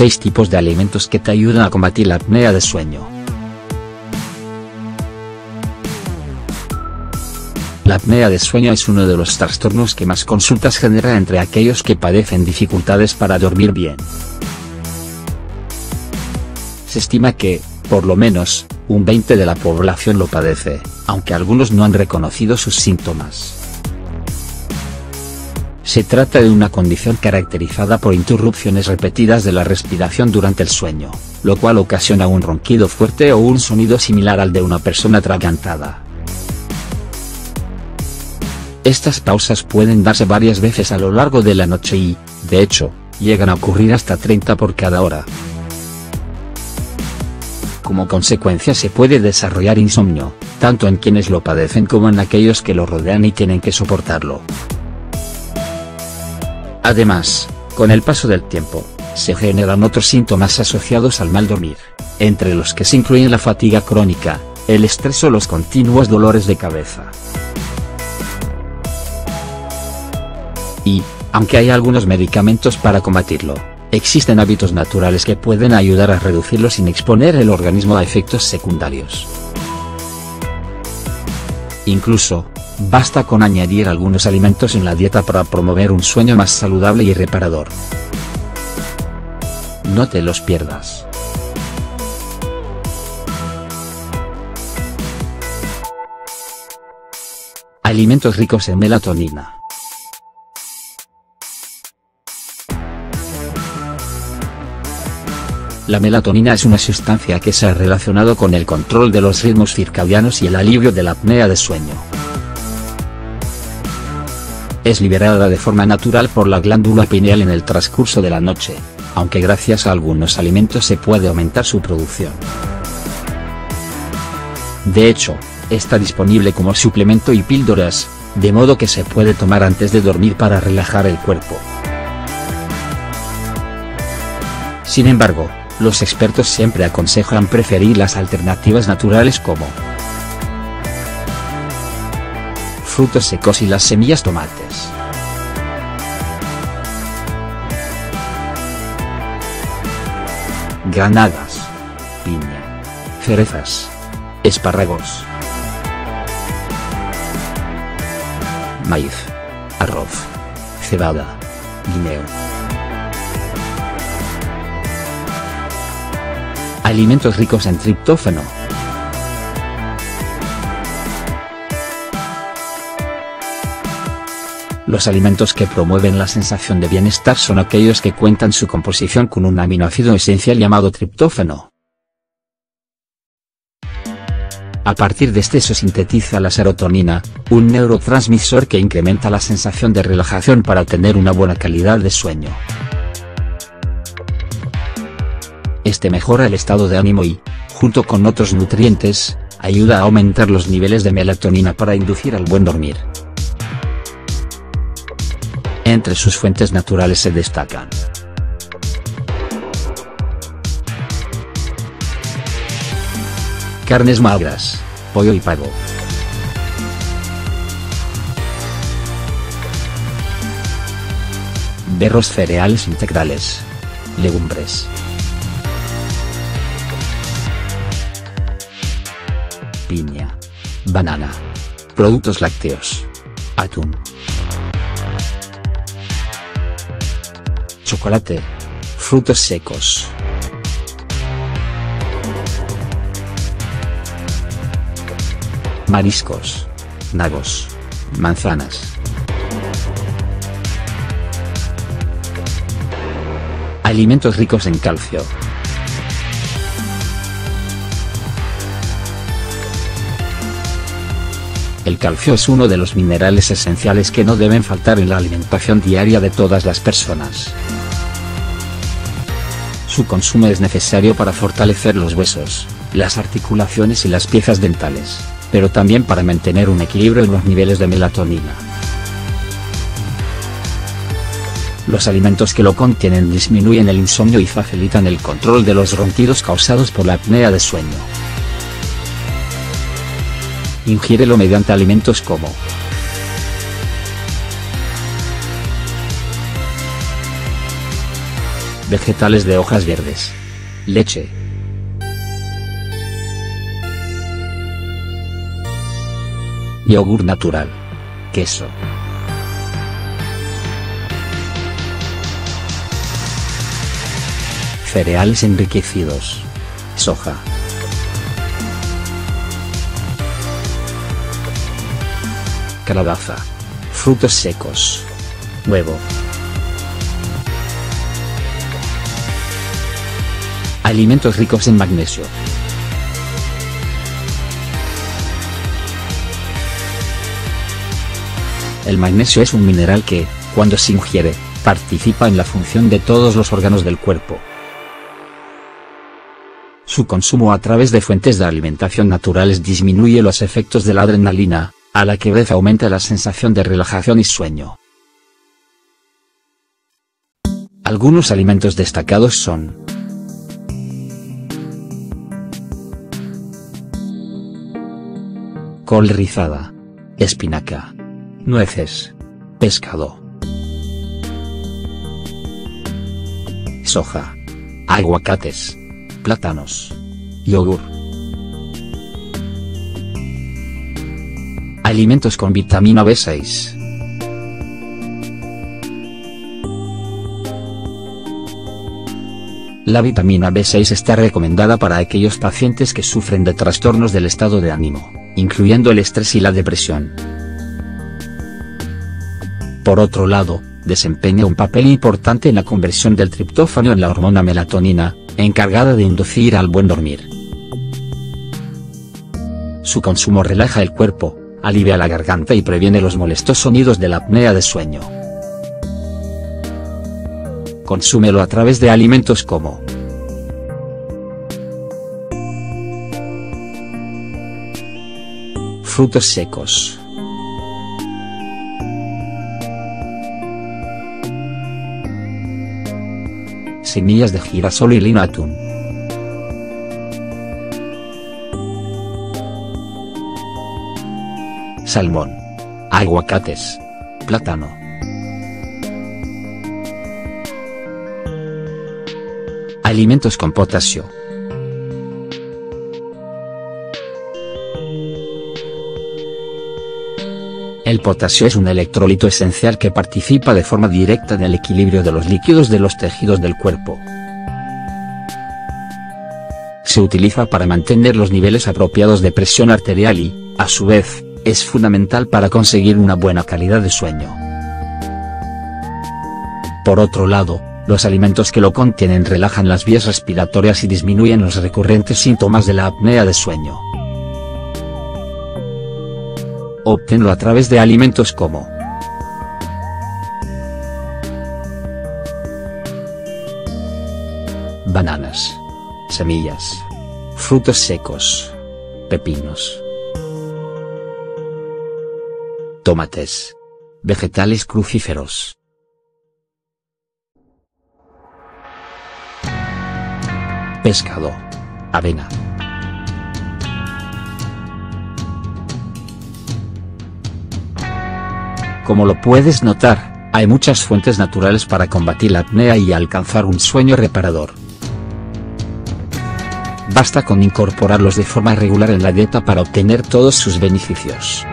6 tipos de alimentos que te ayudan a combatir la apnea de sueño. La apnea de sueño es uno de los trastornos que más consultas genera entre aquellos que padecen dificultades para dormir bien. Se estima que, por lo menos, un 20 de la población lo padece, aunque algunos no han reconocido sus síntomas. Se trata de una condición caracterizada por interrupciones repetidas de la respiración durante el sueño, lo cual ocasiona un ronquido fuerte o un sonido similar al de una persona atragantada. Estas pausas pueden darse varias veces a lo largo de la noche y, de hecho, llegan a ocurrir hasta 30 por cada hora. Como consecuencia se puede desarrollar insomnio, tanto en quienes lo padecen como en aquellos que lo rodean y tienen que soportarlo. Además, con el paso del tiempo, se generan otros síntomas asociados al mal dormir, entre los que se incluyen la fatiga crónica, el estrés o los continuos dolores de cabeza. Y, aunque hay algunos medicamentos para combatirlo, existen hábitos naturales que pueden ayudar a reducirlo sin exponer el organismo a efectos secundarios. Incluso, Basta con añadir algunos alimentos en la dieta para promover un sueño más saludable y reparador. No te los pierdas. Alimentos ricos en melatonina. La melatonina es una sustancia que se ha relacionado con el control de los ritmos circadianos y el alivio de la apnea de sueño es liberada de forma natural por la glándula pineal en el transcurso de la noche, aunque gracias a algunos alimentos se puede aumentar su producción. De hecho, está disponible como suplemento y píldoras, de modo que se puede tomar antes de dormir para relajar el cuerpo. Sin embargo, los expertos siempre aconsejan preferir las alternativas naturales como frutos secos y las semillas tomates. Granadas. Piña. Cerezas. Espárragos. Maíz. Arroz. Cebada. Guineo. Alimentos ricos en triptófano. Los alimentos que promueven la sensación de bienestar son aquellos que cuentan su composición con un aminoácido esencial llamado triptófano. A partir de este se sintetiza la serotonina, un neurotransmisor que incrementa la sensación de relajación para tener una buena calidad de sueño. Este mejora el estado de ánimo y, junto con otros nutrientes, ayuda a aumentar los niveles de melatonina para inducir al buen dormir. Entre sus fuentes naturales se destacan. Carnes magras, pollo y pavo. Berros cereales integrales. Legumbres. Piña. Banana. Productos lácteos. Atún. Chocolate. Frutos secos. Mariscos. Nagos. Manzanas. Alimentos ricos en calcio. El calcio es uno de los minerales esenciales que no deben faltar en la alimentación diaria de todas las personas. Su consumo es necesario para fortalecer los huesos, las articulaciones y las piezas dentales, pero también para mantener un equilibrio en los niveles de melatonina. Los alimentos que lo contienen disminuyen el insomnio y facilitan el control de los ronquidos causados por la apnea de sueño. Ingiérelo mediante alimentos como vegetales de hojas verdes, leche, yogur natural, queso. Cereales enriquecidos. Soja. Calabaza. Frutos secos. Huevo. Alimentos ricos en magnesio. El magnesio es un mineral que, cuando se ingiere, participa en la función de todos los órganos del cuerpo. Su consumo a través de fuentes de alimentación naturales disminuye los efectos de la adrenalina, a la que vez aumenta la sensación de relajación y sueño. Algunos alimentos destacados son col rizada, espinaca, nueces, pescado, soja, aguacates, plátanos, yogur. Alimentos con vitamina B6. La vitamina B6 está recomendada para aquellos pacientes que sufren de trastornos del estado de ánimo, incluyendo el estrés y la depresión. Por otro lado, desempeña un papel importante en la conversión del triptófano en la hormona melatonina, encargada de inducir al buen dormir. Su consumo relaja el cuerpo, alivia la garganta y previene los molestos sonidos de la apnea de sueño. Consúmelo a través de alimentos como frutos secos. Semillas de girasol y lino atún. Salmón. Aguacates. Plátano. Alimentos con potasio. El potasio es un electrolito esencial que participa de forma directa en el equilibrio de los líquidos de los tejidos del cuerpo. Se utiliza para mantener los niveles apropiados de presión arterial y, a su vez, es fundamental para conseguir una buena calidad de sueño. Por otro lado, los alimentos que lo contienen relajan las vías respiratorias y disminuyen los recurrentes síntomas de la apnea de sueño. Obténlo a través de alimentos como bananas, semillas, frutos secos, pepinos, tomates, vegetales crucíferos. Pescado, avena. Como lo puedes notar, hay muchas fuentes naturales para combatir la apnea y alcanzar un sueño reparador. Basta con incorporarlos de forma regular en la dieta para obtener todos sus beneficios.